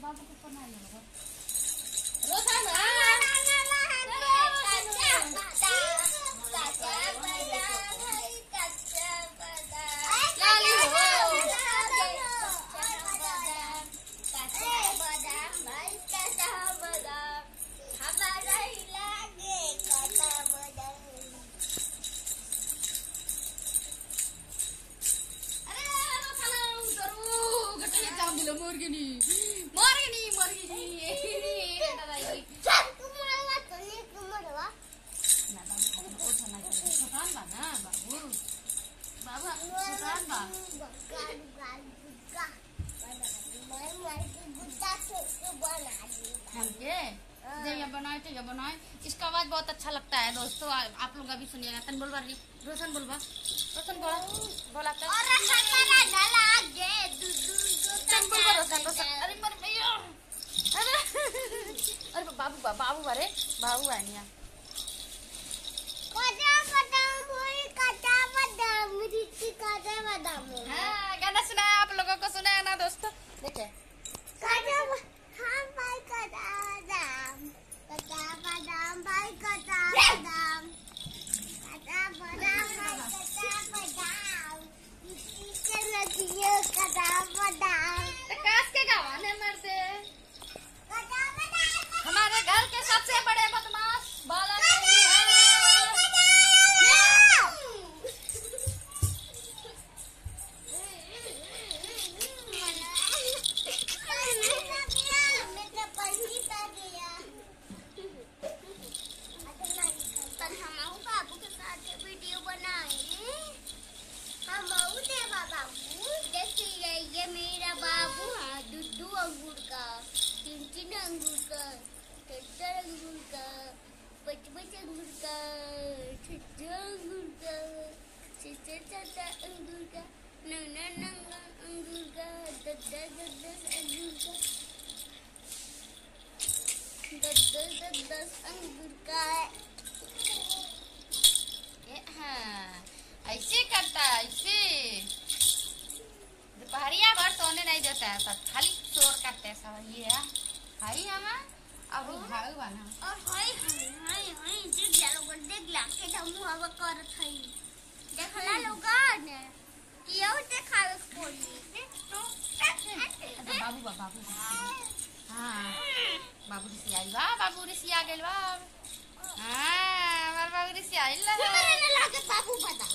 bago ko pa nalawa. Rosana! Ano? Ah! बनाए तो ये बनाए। इसका आवाज़ बहुत अच्छा लगता है दोस्तों आप लोग अभी सुनिएगा। तन बोलवा रही रोशन बोलवा रोशन बोला बोला तन और रोशन बोला डाला आगे तन बोलवा अरे मर बाबू बाबू अरे बाबू आनिया अंगूर का अंगूर का पचपच अंगूर का अंगूर का अंगूर का नंगा अंगूर का दद्दा अंगूर का दद्दा अंगूर का हाँ ऐसे करता, ऐसे। दोपहरिया भर सोने नहीं देता है सब खाली शोर करते सब, ये है। भाई हम अब भाग बना। और हाय हाय हाय हाय देख ला लोग देख ला के हम हवा करत हई देखला लोगन कियो देखावे कोली अच्छा बाबू बाबू। हाँ। बाबू ऋषि आई बा बाबू ऋषि आ गइल बा हाँ हमार बाबू ऋषि आइल तुम्हारे ने बाबू बता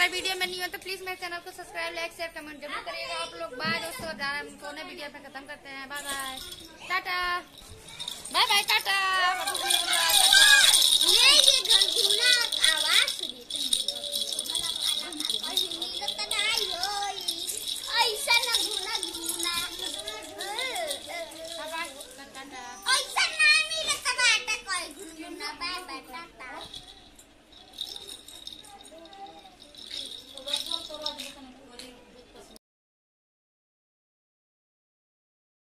हमारे वीडियो में नहीं हो तो प्लीज़ मेरे चैनल को सब्सक्राइब लाइक शेयर कमेंट ज़रूर करिएगा। आप लोग बाय दोस्तों वीडियो पे खत्म करते हैं। Bye bye tata. Bye bye tata.